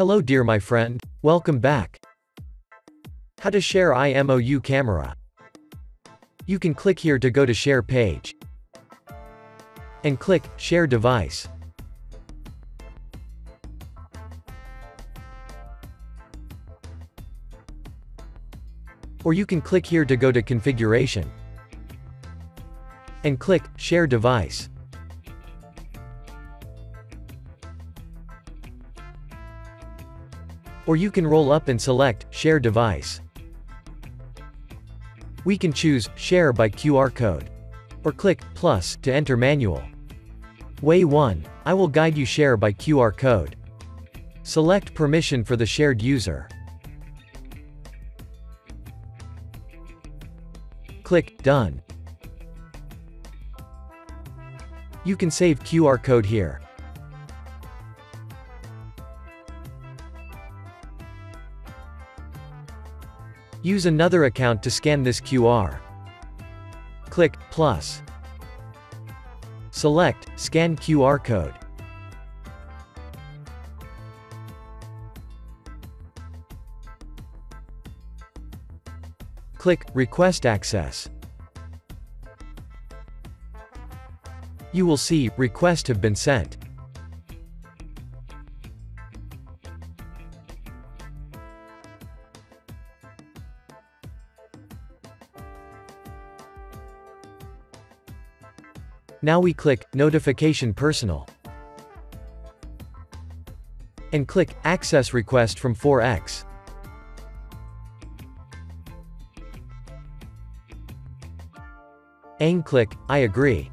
Hello dear my friend, welcome back. How to share iMOU camera. You can click here to go to share page. And click share device. Or you can click here to go to configuration. And click share device. Or you can roll up and select Share Device. We can choose Share by QR code. Or click Plus to enter manual. Way 1. I will guide you share by QR code. Select permission for the shared user. Click Done. You can save QR code here. Use another account to scan this QR. Click plus. Select Scan QR code. Click Request Access. You will see Request have been sent. Now we click Notification Personal. And click Access Request from 4X. And click I agree.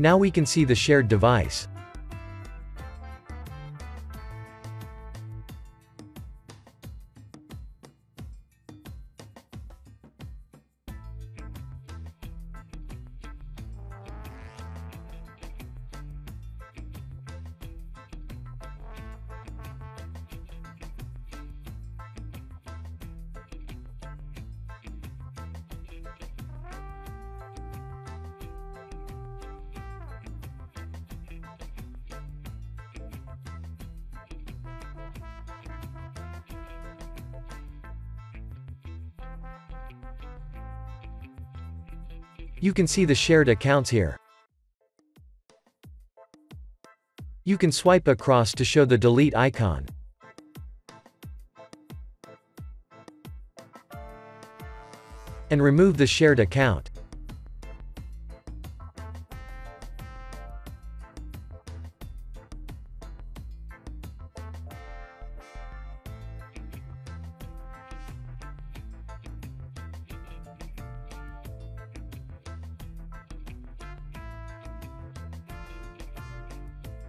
Now we can see the shared device. You can see the shared accounts here. You can swipe across to show the delete icon. And remove the shared account.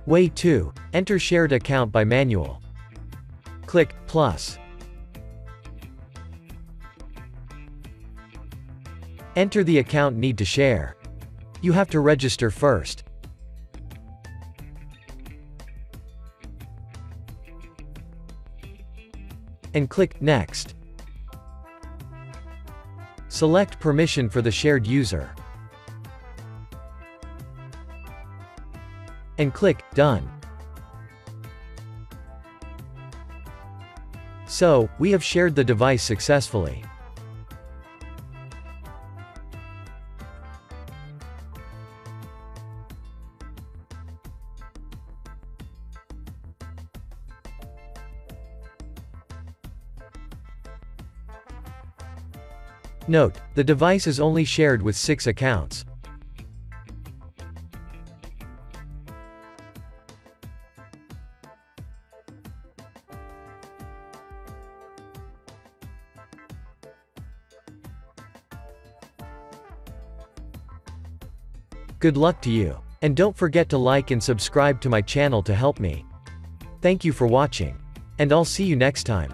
Way 2. Enter shared account by manual. Click plus. Enter the account need to share. You have to register first. And click Next. Select permission for the shared user. And click Done. So, we have shared the device successfully. Note, the device is only shared with 6 accounts. Good luck to you. And don't forget to like and subscribe to my channel to help me. Thank you for watching. And I'll see you next time.